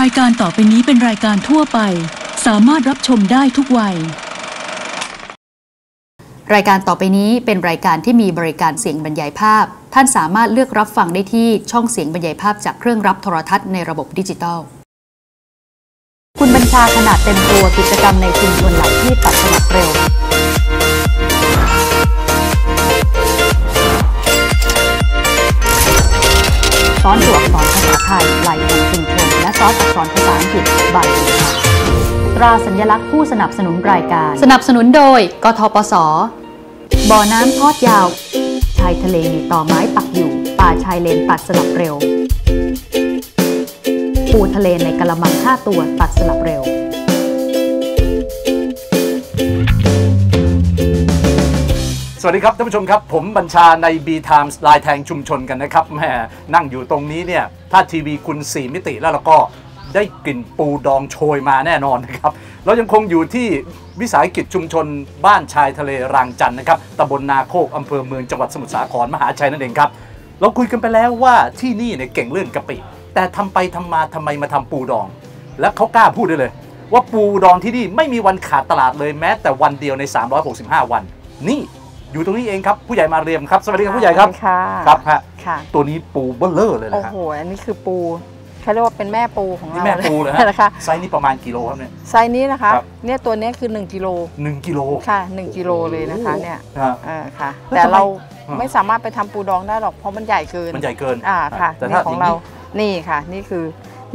รายการต่อไปนี้เป็นรายการทั่วไป สามารถรับชมได้ทุกวัย รายการต่อไปนี้เป็นรายการที่มีบริการเสียงบรรยายภาพ ท่านสามารถเลือกรับฟังได้ที่ช่องเสียงบรรยายภาพจากเครื่องรับโทรทัศน์ในระบบดิจิตอล คุณบัญชาขนาดเต็มตัวกิจกรรมในชุมชนหลายที่ตัดสลับเร็วซอสตัวสอักษรภาษาไทยลายของชุมชน และซอสอักษรภาษาอังกฤษใบค่ะตราสัญลักษณ์ผู้สนับสนุนรายการ สนับสนุนโดย กทปส บ่อน้ำทอดยาว ชายทะเลมีต่อไม้ปักอยู่ ป่าชายเลนตัดสลับเร็ว ปูทะเลในกระมัง5ตัวตัดสลับเร็ว สวัสดีครับท่านผู้ชมครับ ผมบัญชาใน B Times ลายแทงชุมชนกันนะครับแม่นั่งอยู่ตรงนี้เนี่ยถ้าทีวีคุณ 4 มิติแล้วเราก็ได้กลิ่นปูดองโชยมาแน่นอนนะครับ เรายังคงอยู่ที่วิสาหกิจชุมชนบ้านชายทะเลรางจันนะครับตำบลนาโคกอำเภอเมืองจังหวัดสมุทรสาครมหาชัยนั่นเองครับเราคุยกันไปแล้วว่าที่นี่เนี่ยเก่งเรื่องกะปิ แต่ทำไปทำมาทำไมมาทำปูดอง และเขากล้าพูดได้เลย ว่าปูดองที่นี่ไม่มีวันขาดตลาดเลยแม้แต่วันเดียวใน 365 วัน นี่ อยู่ตรงนี้เองครับผู้ใหญ่มาเรียมครับ สวัสดีครับผู้ใหญ่ครับค่ะครับฮะค่ะ ตัวนี้ปูเบ้อเร่อเลยโอ้นะครัโห อันนี้คือปูเขาเรียกว่าเป็นแม่ปูของนี่เราแม่ปูเลยนะคะฮะไซส์นี้ประมาณกิโลครับเนี่ย ไซส์นี้นะคะ ครับ เนี่ยตัวเนี้ยคือ1กิโลหนึ่งกิโลค่ะ1กิโลเลยนะคะเนี่ยฮะ เออค่ะ แล้วแต่ทำไมเราอ่าไม่สามารถไปทำปูดองได้หรอกเพราะมันใหญ่เกิน มันใหญ่เกินอ่าค่ะแต่นี่ถ้าของย่เรานี้ นี่ค่ะ นี่คือ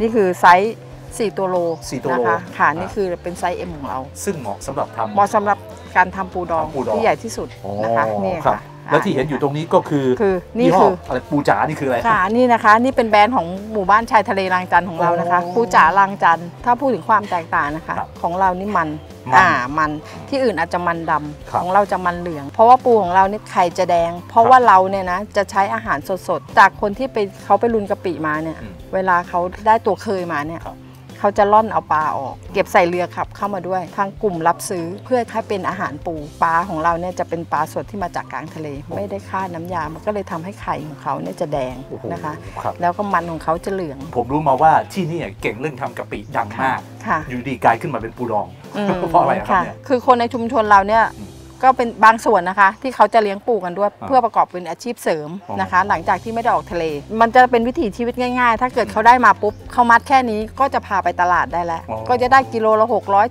นี่คือไซส์4ตัวโลสี่ตัวโลนะคะค่ะนี่อ่าคือเป็นไซส์ M ของเรา ซึ่งเหมาะสำหรับทำเหมาะสำหรับ การทำปูดองทำปูดองที่ใหญ่ที่สุดอ๋อนะคะนี่ครับค่ะแล้วที่เห็นอยู่ตรงนี้ก็คือคือนี่ยี่ห้คืออะไรปูจ๋านี่คืออะไรค่ะนี่นะคะ นี่เป็นแบรนด์ของหมู่บ้านชายทะเลรางจันทร์ของเรานะคะโอ้ปูจ๋ารางจันทร์ถ้าพูดถึงความแตกต่างนะคะครับของเรานี่มันมันอ่ามันที่อื่นอาจจะมันดำครับของเราจะมันเหลือง เพราะว่าปูของเรานี่ไข่จะแดง เพราะว่าเราเนี่ยนะจะใช้อาหารสดๆ จากคนที่ไปเขาไปลุนกะปิมาเนี่ยอืมเวลาเขาได้ตัวเคยมาเนี่ยครับ เขาจะล่อนเอาปลาออก เก็บใส่เรือขับเข้ามาด้วย ทางกลุ่มรับซื้อเพื่อให้เป็นอาหารปูปลาของเราเนี่ยจะเป็นปลาสดที่มาจากกลางทะเล ไม่ได้ฆ่าน้ำยา มันก็เลยทำให้ไข่ของเขาเนี่ยจะแดงโอ้โหนะคะครับแล้วก็มันของเขาจะเหลือง ผมรู้มาว่าที่นี่เก่งเรื่องทำกะปิดังมากค่ะอยู่ดีกลายขึ้นมาเป็นปูดองอืมเพราะอะไรครับเนี่ยคือคนในชุมชนเราเนี่ยอืม ก็เป็นบางส่วนนะคะ ที่เขาจะเลี้ยงปูกันด้วยอ่าเพื่อประกอบเป็นอาชีพเสริมอ๋อนะคะ หลังจากที่ไม่ได้ออกทะเล มันจะเป็นวิถีชีวิตง่ายๆ ถ้าเกิดเขาได้มาปุ๊บเขามัดแค่นี้ก็จะพาไปตลาดได้แล้วอ๋อก็จะได้กิโลละ600อ่า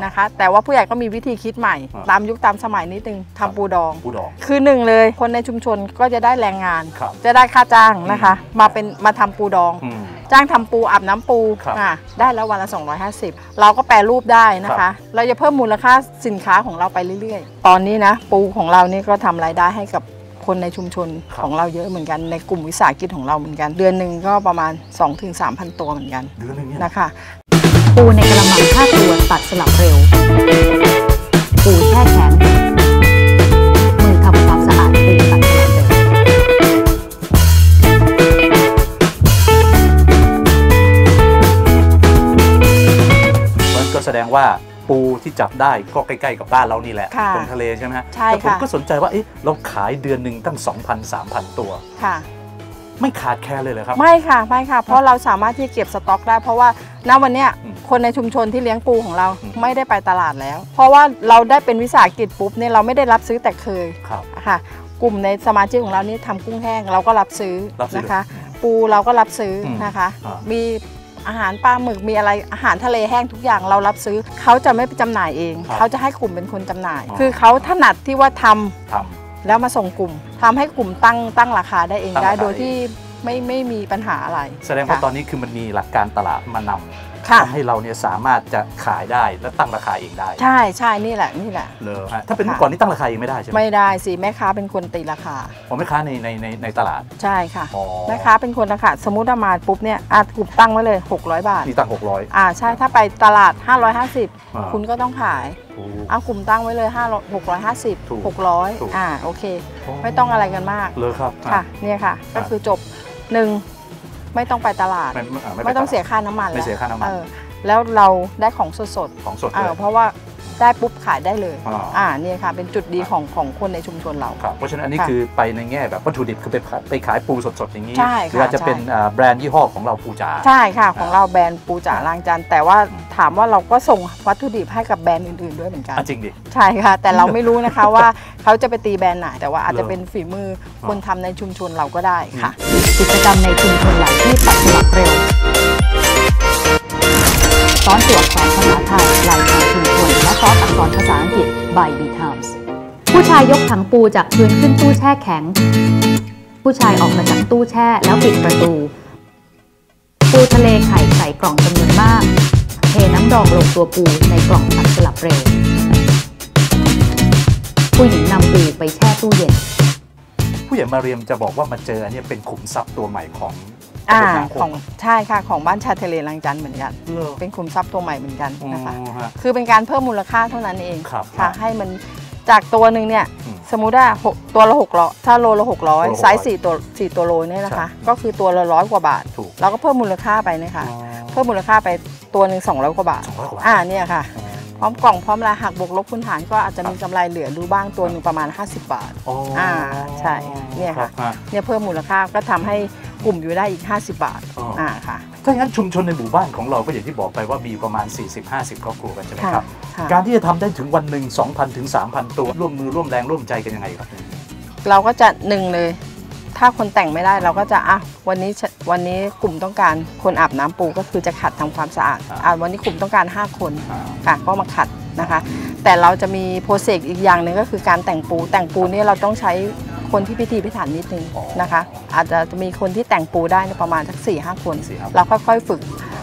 700นะคะ แต่ว่าผู้ใหญ่ก็มีวิธีคิดใหม่อ่าตามยุคตามสมัยนิดนึงทำปูดองปูดอง คือหนึ่งเลยคนในชุมชนก็จะได้แรงงานครับจะได้ค่าจ้างนะคะ มาเป็นมาทำปูดองอืม จ้างทำปูอาบน้ำปูครับอะได้แล้ววันละ 250 เราก็แปรรูปได้นะคะ เราจะเพิ่มมูลค่าสินค้าของเราไปเรื่อยๆ ตอนนี้นะปูของเรานี่ก็ทำรายได้ให้กับคนในชุมชนครับของเราเยอะเหมือนกันในกลุ่มวิสาหกิจของเราเหมือนกัน เดือนหนึ่งก็ประมาณ 2-3,000 ตัวเหมือนกันเดือนหนึงเนี่ยนะคะ ปูในกระมัง5ตัวตัดสลับเร็ว ปูแช่แข็ง ว่าปูที่จับได้ก็ใกล้ๆกับบ้านเรานี่แหละค่ะตรงทะเลใช่ไหมฮะใช่แต่ผมค่ะก็สนใจว่าเอ๊ะเราขายเดือนหนึ่งตั้ง 2,000 3,000 ตัวค่ะไม่ขาดแคลนเลยเหรอครับ ไม่ค่ะไม่ค่ะ เพราะเราสามารถที่เก็บสต็อกได้ เพราะว่าณวันเนี้ยอืมคนในชุมชนที่เลี้ยงปูของเราอืมไม่ได้ไปตลาดแล้ว เพราะว่าเราได้เป็นวิสาหกิจปุ๊บเนี่ยเราไม่ได้รับซื้อแต่เคยครับค่ะ กลุ่มในสมาชิกของเรานี่ทำกุ้งแห้งเราก็รับซื้อรับซื้อนะคะ ปูเราก็รับซื้ออมนะคะอ่ามีมี อาหารปลาหมึกมีอะไรอาหารทะเลแห้งทุกอย่างเรารับซื้อ เขาจะไม่ไปจำหน่ายเอง ครับเขาจะให้กลุ่มเป็นคนจำหน่าย อ๋อ คือเขาถนัดที่ว่าทำท แล้วมาส่งกลุ่มทำให้กลุ่มตั้งตั้งราคาได้เองตั้งได้ ราคาโดยเองที่ไม่ไม่มีปัญหาอะไรำแสดงว่าค่ะ ตอนนี้คือมันมีหลักการตลาดมานำ ค่ะทำให้เราเนี่ยสามารถจะขายได้และตั้งราคาเองได้ ใช่ใช่นี่แหละนี่แหละ เลยฮะถ้าเป็นค่ะเมื่อก่อนนี่ตั้งราคาเองไม่ได้ใช่ไหมไม่ได้สิแม่ค้าเป็นคนตีราคา ผมไม่ค้าในในในในตลาด ใช่ค่ะอ๋อ แม่ค้าเป็นคนราคาสมมุติว่ามาปุ๊บเนี่ยอาจกลุ่มตั้งไว้เลย 600 บาท นี่ตั้งหกร้อยอ่าใช่ถ้าไปตลาด550 คุณก็ต้องขายถูก เอากลุ่มตั้งไว้เลย5ถูก650ถูก 600อ่าโอเค ไม่ต้องอะไรกันมากเลยครับค่ะเนี่ยค่ะ ก็คือจบหนึ่ง ไม่ต้องไปตลาด ไม่ไม่ไม่ต้องปเสียค่าน้ำมันไม่เสียค่าน้ำมัน เออแล้วเราได้ของสดของสดๆเลเออยเพราะว่า ได้ปุ๊บขายได้เลยอ่าอ่าเนี่ยค่ะ เป็นจุดดีของของคนในชุมชนเรา ครับเพราะฉะนั้นอันนี้ค่ะคือไปในแง่แบบวัตถุดิบคือไปขายไปขายปูสดๆอย่างนี้ ใช่หรืออาจจะค่ะเป็นอ่าแบรนด์ยี่ห้อของเราปูจ๋า ใช่ค่ะ ของเราแบรนด์ปูจ๋าล้างจานแต่ว่าถามว่าเราก็ส่งวัตถุดิบให้กับแบรนด์อื่น ๆด้วยเหมือนกัน อะจริงดิ ใช่ค่ะ แต่เราไม่รู้นะคะว่าเขาจะไปตีแบรนด์ไหนแต่ว่าอาจจะเหรอเป็นฝีมือคนทำในชุมชนเราก็ได้ค่ะ กิจกรรมในชุมชนหลายที่ปัดสลับเร็ว สอนตัวอักษรภาษาไทยลายไทางชุมชนและซอสอักษรภาษาอังกฤษ by B Times ผู้ชายยกถังปูจากพื้นขึ้นตู้แช่แข็ง ผู้ชายออกมาจากตู้แช่แล้วปิดประตู ปูทะเลไข่ใส่กล่องจำนวนมาก เทน้ำดองลงตัวปูในกล่องตัดสลับเร็วผู้หญิงนำปูไปแช่ตู้เย็น ผู้ใหญ่มาเรียมจะบอกว่ามาเจออันนี้เป็นขุมทรัพย์ตัวใหม่ของ อ่าตำบลนาโคของใช่ค่ะของบ้านชายทะเลลังจันทร์เหมือนกันเหรอเป็นคุมทรัพย์ตัวใหม่เหมือนกันนะคะอ๋อฮะคือเป็นการเพิ่มมูลค่าเท่านั้นเองครับค่ะให้มันจากตัวหนึ่งเนี่ยอืมสมมุติว่าหกตัวละหกร้อยถ้าโลละหกร้อยโลละ600ไซส์สี่ตัวสี่ตัวโลเนี่ยนะคะใช่ก็คือตัวละร้อยกว่าบาทถูกเราก็เพิ่มมูลค่าไปนะคะอ๋อเพิ่มมูลค่าไปตัวหนึ่งสองร้อยกว่าบาท200กว่าบาทอ่าเนี่ยค่ะอ๋อพร้อมกล่องพร้อมรายหักบวกลบคูณหารก็อาจจะมีกำไรเหลือดูบ้างตัวหนึ่งประมาณ 50 บาทอ๋ออ่าใช่เนี่ยค่ะรับฮเนี่ยเพิ่มมูลค่าก็ทำให้ กลุ่มอยู่ได้อีก 50 บาทอ๋ออ่ อ่าค่ะ ถ้าอย่างนั้นชุมชนในหมู่บ้านของเราก็อย่างที่บอกไปว่ามีประมาณ 40-50 ครอบครัวกันใช่ไหมครับ ค่ะ การที่จะทำได้ถึงวันหนึ่ง2,000ถึง3,000 ตัว ร่วมมือร่วมแรงร่วมใจกันยังไงครับ เราก็จะหนึ่งเลย ถ้าคนแต่งไม่ได้เราก็จะอะวันนี้ฉันวันนี้กลุ่มต้องการคนอาบน้ำปูก็คือจะขัดทำความสะอาดอ่าอะวันนี้กลุ่มต้องการ 5 คนอ่าค่ะก็มาขัดนะคะ แต่เราจะมีโปรเซสอีกอย่างหนึ่งก็คือการแต่งปูแต่งปูเนี่ยเราต้องใช้ คนที่พิธีพิถันนิดนึงอ๋อนะคะ อาจจะมีคนที่แต่งปูได้เนี่ยประมาณสัก4ี่ห้าคนสี่ห้าคน เราค่อยๆฝึก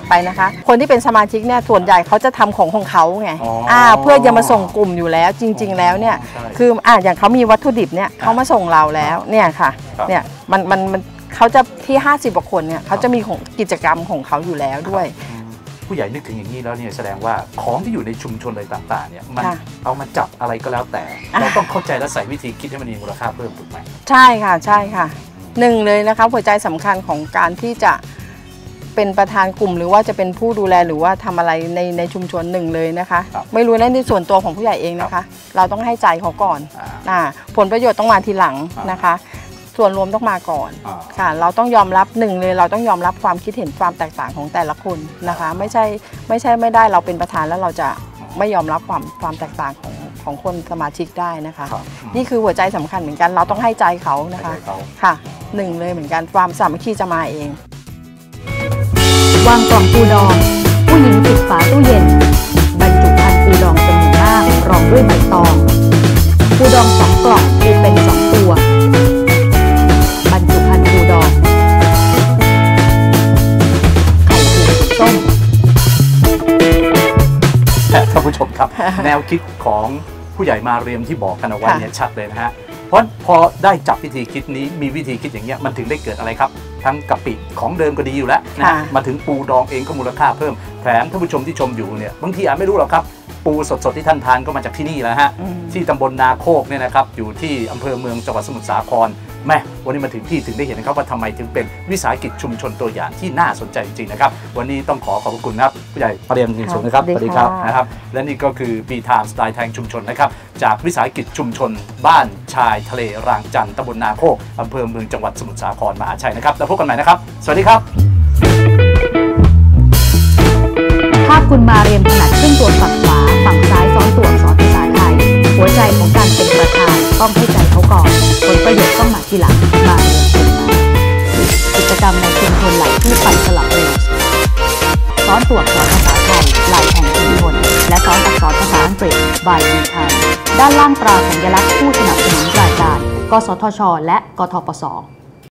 ไปนะคะ คนที่เป็นสมาชิกเนี่ยส่วนใหญ่เขาจะทำของของเขาไงอ๋ออ่่าเพื่อจะมาส่งกลุ่มอยู่แล้วจริง ๆ แล้วเนี่ยใช่คืออ่าอย่างเขามีวัตถุดิบเนี่ยเขามาส่งเราแล้วเนี่ยค่ะครับเนี่ยมันมันมันเขาจะที่ 50กว่าคนเนี่ยเขาจะมีของกิจกรรมของเขาอยู่แล้วด้วยอืม ผู้ใหญ่นึกถึงอย่างนี้แล้วเนี่ยแสดงว่าของที่อยู่ในชุมชนอะไรต่างๆเนี่ยมันค่ะเอามาจับอะไรก็แล้วแต่อ่าเราต้องเข้าใจและใส่วิธีคิดให้มันมีมูลค่าเพิ่มถูกไหมใช่ค่ะใช่ค่ะหนึ่งเลยนะคะหัวใจสำคัญของการที่จะเป็นประธานกลุ่ม หรือว่าจะเป็นผู้ดูแลหรือว่าทำอะไรในในชุมชนหนึ่งเลยนะคะครับไม่รู้นะในส่วนตัวของผู้ใหญ่เองนะคะ เราต้องให้ใจเขาก่อนอ่าอ่าผลประโยชน์ต้องมาทีหลังอ่านนะคะ ส่วนรวมต้องมาก่อนอ่า ค่ะเราต้องยอมรับหนึ่งเลยเราต้องยอมรับความคิดเห็นความแตกต่างของแต่ละคนนะคะ ไม่ใช่ไม่ใช่ไม่ได้เราเป็นประธานแล้วเราจะไม่ยอมรับความความแตกต่างของของคนสมาชิกได้นะคะ ครับนี่คือหัวใจสำคัญเหมือนกันเราต้องให้ใจเขานะคะให้ใจเขา ค่ะหนึ่งเลยเหมือนกันความสามัคคีจะมาเอง วางกล่องปูดอง ผู้หญิงปิดฝาตู้เย็น บรรจุภัณฑ์ปูดองจำนวนมากรองด้วยใบตอง ปูดองสอง ครับ แนวคิดของผู้ใหญ่มาเรียมที่บอกกันเอาไว้ค่ะเนี่ยชัดเลยนะฮะเพราะพอได้จับวิธีคิดนี้มีวิธีคิดอย่างเงี้ยมันถึงได้เกิดอะไรครับ ทั้งกะปิของเดิมก็ดีอยู่แล้วนะฮะค่ะมาถึงปูดองเองก็มูลค่าเพิ่มแถมท่านผู้ชมที่ชมอยู่เนี่ยบางทีอาจไม่รู้หรอกครับ ปูสดๆที่ท่านทานก็มาจากที่นี่แหละฮะอืมที่ตำบลนาโคกเนี่ยนะครับอยู่ที่อำเภอเมืองจังหวัดสมุทรสาครแม่วันนี้มาถึงที่ถึงได้เห็นนะครับว่าทำไมถึงเป็นวิสาหกิจชุมชนตัวอย่างที่น่าสนใจจริงๆนะครับวันนี้ต้องขอขอบพระคุณครับผู้ใหญ่ประเรียนยิงสูงนะครับสวัสดีค่ะนะครับและนี่ก็คือ B Time สไตล์แทงชุมชนนะครับจากวิสาหกิจชุมชน บ้านชายทะเลรางจันทร์ตำบลนาโคกอำเภอเมืองจังหวัดสมุทรสาครมหาชัยนะครับแล้วพบกันใหม่นะครับสวัสดีครับ ถ้าคุณมาเรียนถนัดขึ้นตัวฝั่งขวาฝั่งซ้ายซ้อน ตัวอักษรภาษาไทย หัวใจของการเป็นประธานต้องให้ใจเขาก่อน ผลประโยชน์ต้องมาทีหลัง มาเรียนเป็นมากิจกรรมในชุมชนหลายที่ไปสลับเร็วซ้อนตัวอักษรภาษาไทยลายแห่งชุมชนและซ้อนอักษรภาษาอังกฤษ by v ไทยด้านล่างตราสัญลักษณ์ผู้สนับสนุนรายการ กสทช และกทปส